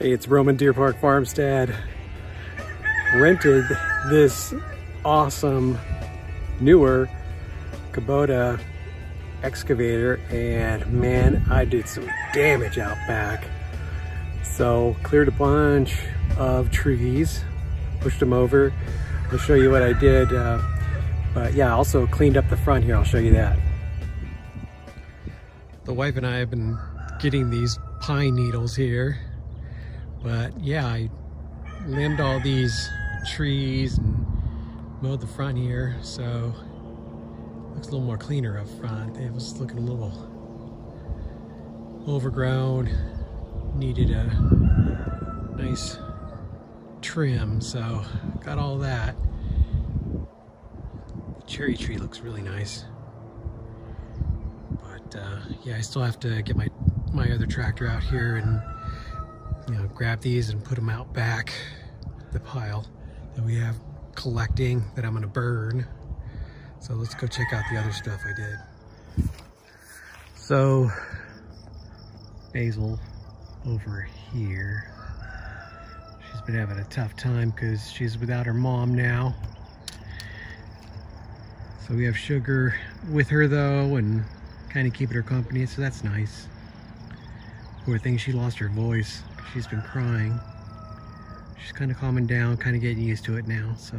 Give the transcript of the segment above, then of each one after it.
Hey, it's Roman Deer Park Farmstead. Rented this awesome newer Kubota excavator and man, I did some damage out back. So cleared a bunch of trees, pushed them over. I'll show you what I did. Uh, but yeah, also cleaned up the front here. I'll show you that. The wife and I have been getting these pine needles here. But yeah, I limbed all these trees and mowed the front here. So looks a little more cleaner up front. It was looking a little overgrown. Needed a nice trim. So got all that. The cherry tree looks really nice. But uh, yeah, I still have to get my, my other tractor out here and you know, grab these and put them out back the pile that we have collecting that I'm gonna burn. So let's go check out the other stuff I did. So Basil over here. She's been having a tough time because she's without her mom now. So we have Sugar with her though and kind of keeping her company, so that's nice. Poor thing, she lost her voice. She's been crying. She's kind of calming down, kind of getting used to it now, so.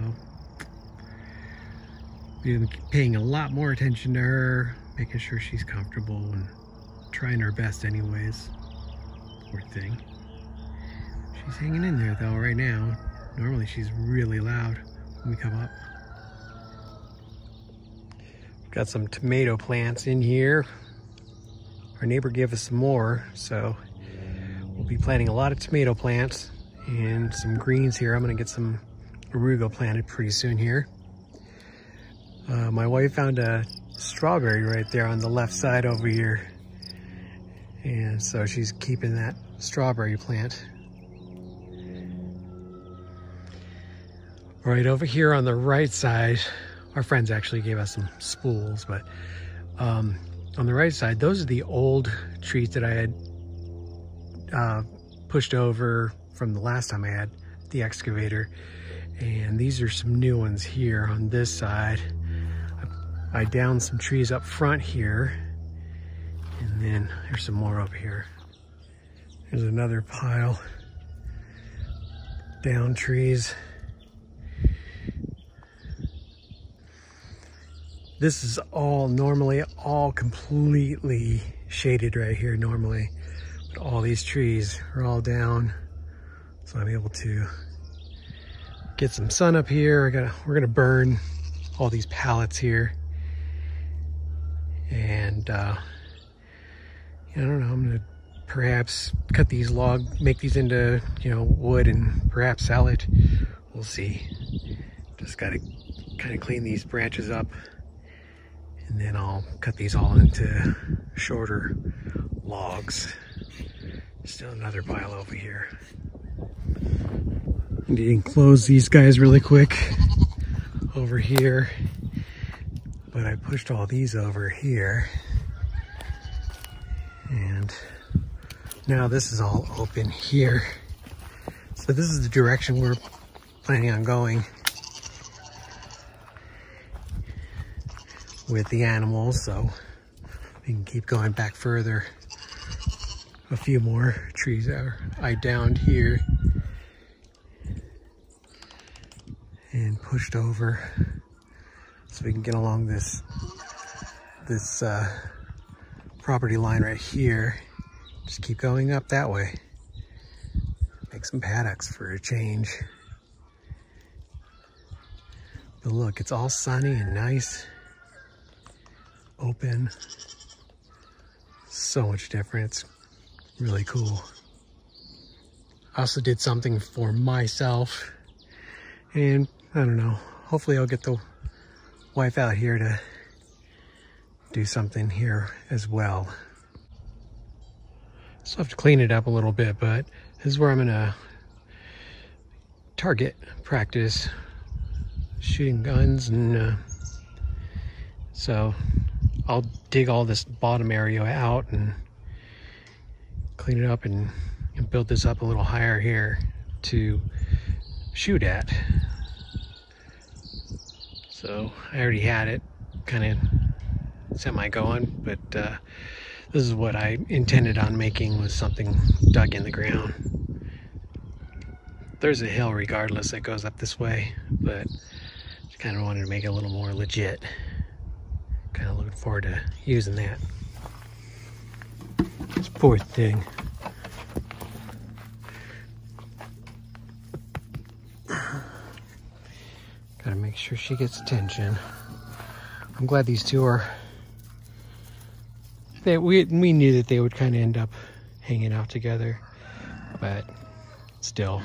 We've been paying a lot more attention to her, making sure she's comfortable and trying her best anyways. Poor thing. She's hanging in there though right now. Normally she's really loud when we come up. Got some tomato plants in here. Our neighbor gave us some more, so we'll be planting a lot of tomato plants and some greens here. I'm gonna get some arugula planted pretty soon here. Uh, my wife found a strawberry right there on the left side over here. And so she's keeping that strawberry plant. Right over here on the right side, our friends actually gave us some spools, but um, on the right side, those are the old trees that I had uh, pushed over from the last time I had the excavator. And these are some new ones here on this side. I, I downed some trees up front here. And then there's some more up here. There's another pile. Down trees. This is all normally all completely shaded right here normally. All these trees are all down. So I'm able to get some sun up here. Gotta, we're gonna burn all these pallets here. And uh, I don't know, I'm gonna perhaps cut these log, make these into, you know, wood and perhaps sell it. We'll see. Just gotta kind of clean these branches up and then I'll cut these all into shorter logs. Still another pile over here. Need to enclose these guys really quick over here. But I pushed all these over here. And now this is all open here. So this is the direction we're planning on going. with the animals, so we can keep going back further. A few more trees are I downed here and pushed over so we can get along this this uh, property line right here. Just keep going up that way. Make some paddocks for a change. But look, it's all sunny and nice open. So much difference. Really cool. I also did something for myself. And I don't know, hopefully I'll get the wife out here to do something here as well. Still have to clean it up a little bit, but this is where I'm gonna target practice shooting guns and uh, so I'll dig all this bottom area out and clean it up and and built this up a little higher here to shoot at. So I already had it kind of semi going, but uh, this is what I intended on making was something dug in the ground. There's a hill regardless that goes up this way, but just kind of wanted to make it a little more legit. Kind of looking forward to using that. This poor thing. Gotta make sure she gets attention. I'm glad these two are. They, we we knew that they would kind of end up hanging out together, but still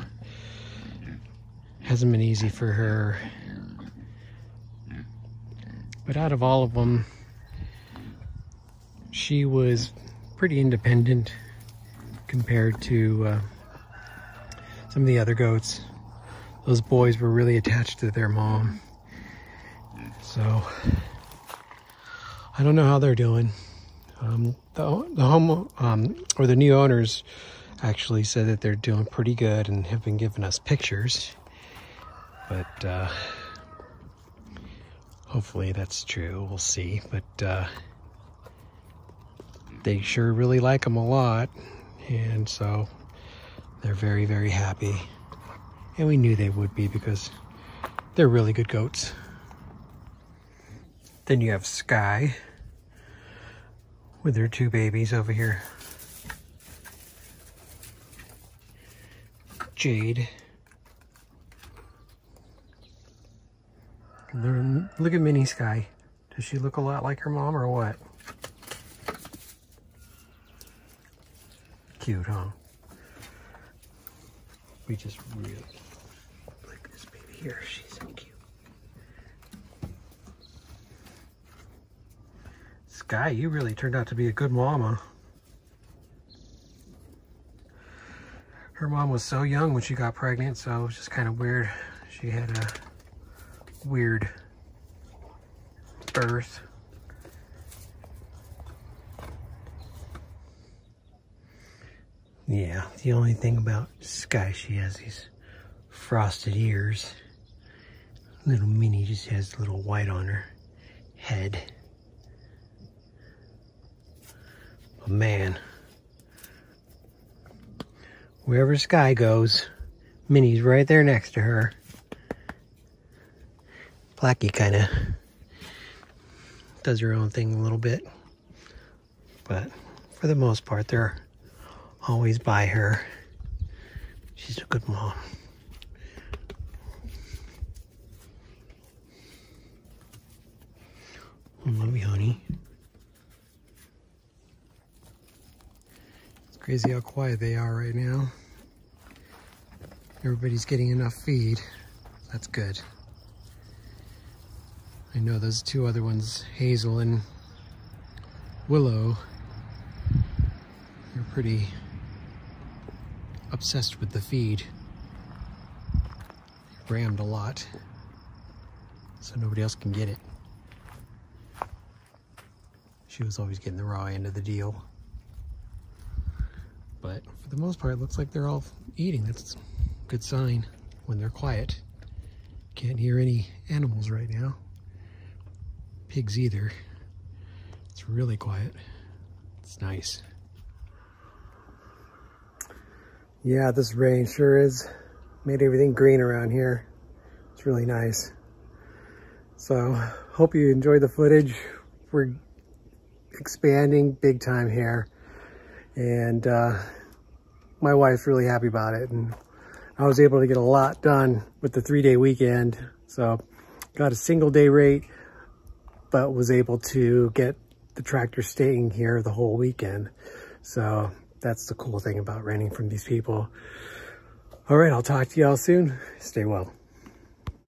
hasn't been easy for her. But out of all of them, she was pretty independent compared to uh, some of the other goats those boys were really attached to their mom. So I don't know how they're doing. Um, the, the home um, or the new owners actually said that they're doing pretty good and have been giving us pictures. But uh, hopefully that's true. We'll see. But uh, they sure really like them a lot. And so they're very, very happy. And we knew they would be because they're really good goats. Then you have Sky with her two babies over here. Jade. Look at Mini Sky. Does she look a lot like her mom or what? Cute, huh? We just really like this baby here. She's so cute. Sky, you really turned out to be a good mama. Her mom was so young when she got pregnant, so it was just kind of weird. She had a weird birth. Yeah, the only thing about Sky, she has these frosted ears. Little Minnie just has a little white on her head. But man, wherever Sky goes, Minnie's right there next to her. Blackie kind of does her own thing a little bit. But for the most part, they're always by her. She's a good mom. love you, honey. It's crazy how quiet they are right now. Everybody's getting enough feed. That's good. I know those two other ones, Hazel and Willow, they're pretty obsessed with the feed. Rammed a lot, so nobody else can get it. She was always getting the raw end of the deal. But for the most part, it looks like they're all eating. That's a good sign when they're quiet. Can't hear any animals right now. Pigs either. It's really quiet. It's nice. Yeah, this rain sure is made everything green around here. It's really nice. So, hope you enjoyed the footage. We're expanding big time here. And uh, my wife's really happy about it. And I was able to get a lot done with the three day weekend. So got a single day rate, but was able to get the tractor staying here the whole weekend. So that's the cool thing about renting from these people. All right, I'll talk to y'all soon. Stay well.